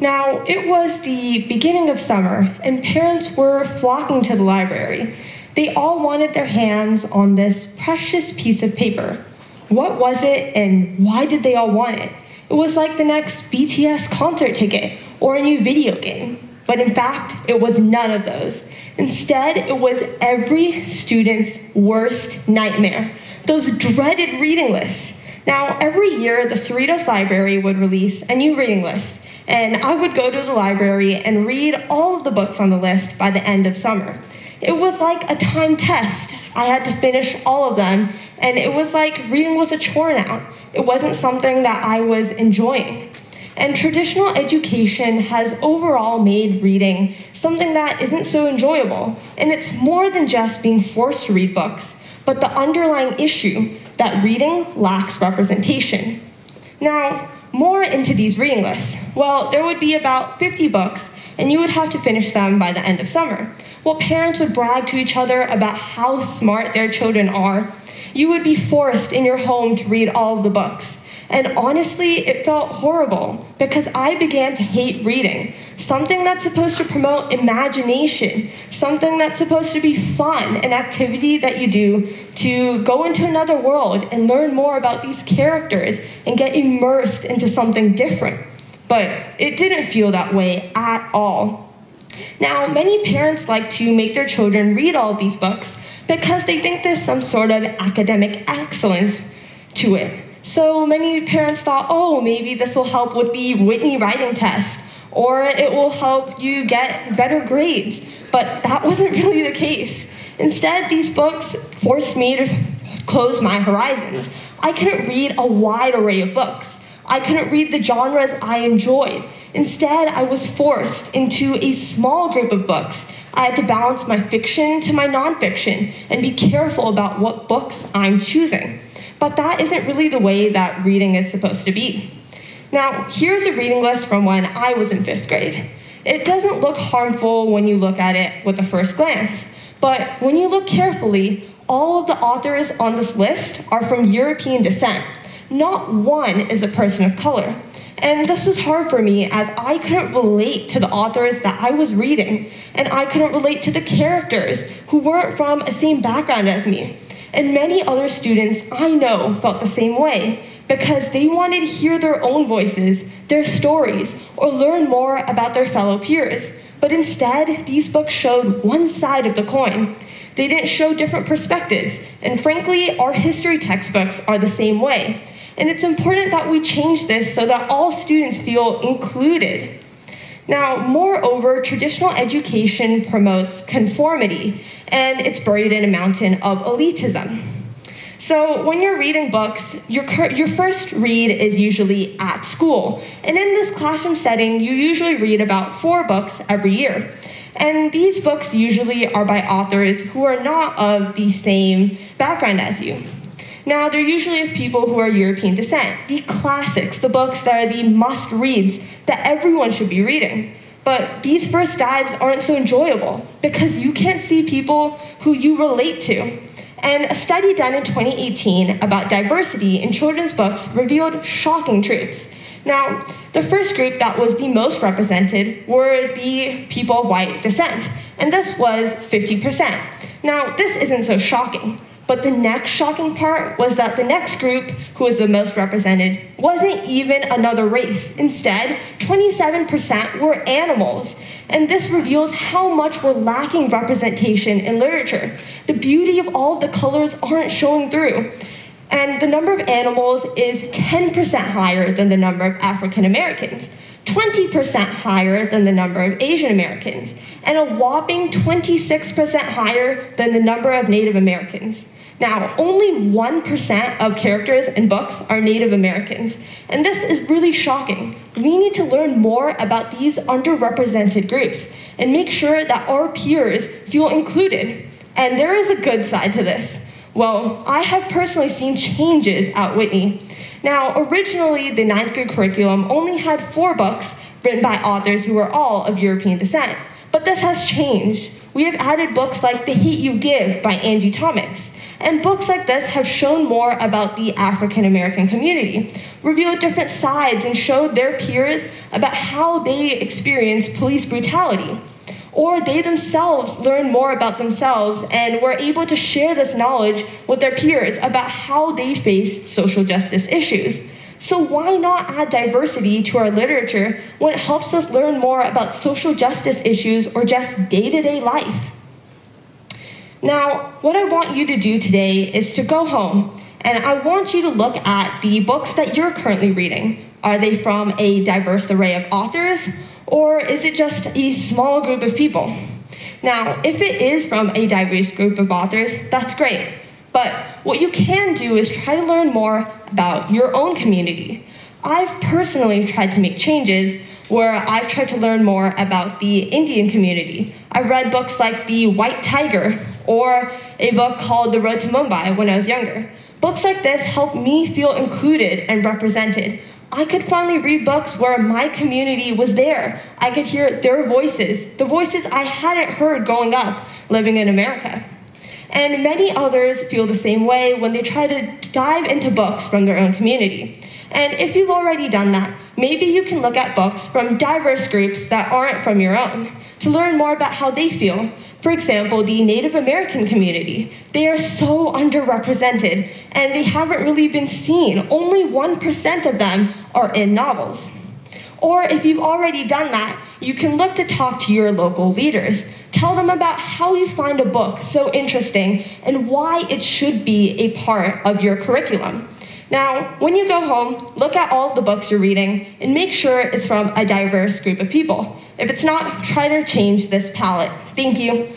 Now, it was the beginning of summer, and parents were flocking to the library. They all wanted their hands on this precious piece of paper. What was it, and why did they all want it? It was like the next BTS concert ticket or a new video game. But in fact, it was none of those. Instead, it was every student's worst nightmare those dreaded reading lists. Now, every year, the Cerritos Library would release a new reading list, and I would go to the library and read all of the books on the list by the end of summer. It was like a time test. I had to finish all of them, and it was like reading was a chore now. It wasn't something that I was enjoying. And traditional education has overall made reading something that isn't so enjoyable. And it's more than just being forced to read books, but the underlying issue that reading lacks representation. Now, more into these reading lists. Well, there would be about 50 books, and you would have to finish them by the end of summer. While parents would brag to each other about how smart their children are, you would be forced in your home to read all of the books. And honestly, it felt horrible because I began to hate reading. Something that's supposed to promote imagination, something that's supposed to be fun, an activity that you do to go into another world and learn more about these characters and get immersed into something different. But it didn't feel that way at all. Now, many parents like to make their children read all these books because they think there's some sort of academic excellence to it. So many parents thought, oh, maybe this will help with the Whitney writing test, or it will help you get better grades. But that wasn't really the case. Instead, these books forced me to close my horizons. I couldn't read a wide array of books. I couldn't read the genres I enjoyed. Instead, I was forced into a small group of books. I had to balance my fiction to my nonfiction and be careful about what books I'm choosing. But that isn't really the way that reading is supposed to be. Now, here's a reading list from when I was in fifth grade. It doesn't look harmful when you look at it with a first glance, but when you look carefully, all of the authors on this list are from European descent. Not one is a person of color. And this was hard for me as I couldn't relate to the authors that I was reading, and I couldn't relate to the characters who weren't from a same background as me. And many other students I know felt the same way because they wanted to hear their own voices, their stories, or learn more about their fellow peers. But instead, these books showed one side of the coin. They didn't show different perspectives. And frankly, our history textbooks are the same way. And it's important that we change this so that all students feel included. Now, moreover, traditional education promotes conformity, and it's buried in a mountain of elitism. So when you're reading books, your, your first read is usually at school. And in this classroom setting, you usually read about four books every year. And these books usually are by authors who are not of the same background as you. Now, they're usually of people who are European descent, the classics, the books that are the must reads that everyone should be reading. But these first dives aren't so enjoyable because you can't see people who you relate to. And a study done in 2018 about diversity in children's books revealed shocking truths. Now, the first group that was the most represented were the people of white descent, and this was 50%. Now, this isn't so shocking but the next shocking part was that the next group, who was the most represented, wasn't even another race. Instead, 27% were animals. And this reveals how much we're lacking representation in literature. The beauty of all of the colors aren't showing through. And the number of animals is 10% higher than the number of African Americans. 20% higher than the number of Asian Americans, and a whopping 26% higher than the number of Native Americans. Now, only 1% of characters in books are Native Americans, and this is really shocking. We need to learn more about these underrepresented groups and make sure that our peers feel included. And there is a good side to this. Well, I have personally seen changes at Whitney. Now, originally, the ninth grade curriculum only had four books written by authors who were all of European descent, but this has changed. We have added books like The Hate You Give by Angie Thomas, And books like this have shown more about the African American community, revealed different sides, and showed their peers about how they experience police brutality. Or they themselves learned more about themselves and were able to share this knowledge with their peers about how they face social justice issues. So why not add diversity to our literature when it helps us learn more about social justice issues or just day-to-day life? Now, what I want you to do today is to go home and I want you to look at the books that you're currently reading. Are they from a diverse array of authors or is it just a small group of people? Now, if it is from a diverse group of authors, that's great. But what you can do is try to learn more about your own community. I've personally tried to make changes where I've tried to learn more about the Indian community. I've read books like The White Tiger or a book called The Road to Mumbai when I was younger. Books like this helped me feel included and represented. I could finally read books where my community was there. I could hear their voices, the voices I hadn't heard growing up living in America. And many others feel the same way when they try to dive into books from their own community. And if you've already done that, maybe you can look at books from diverse groups that aren't from your own to learn more about how they feel. For example, the Native American community. They are so underrepresented and they haven't really been seen. Only 1% of them are in novels. Or if you've already done that, you can look to talk to your local leaders. Tell them about how you find a book so interesting and why it should be a part of your curriculum. Now, when you go home, look at all the books you're reading and make sure it's from a diverse group of people. If it's not, try to change this palette. Thank you.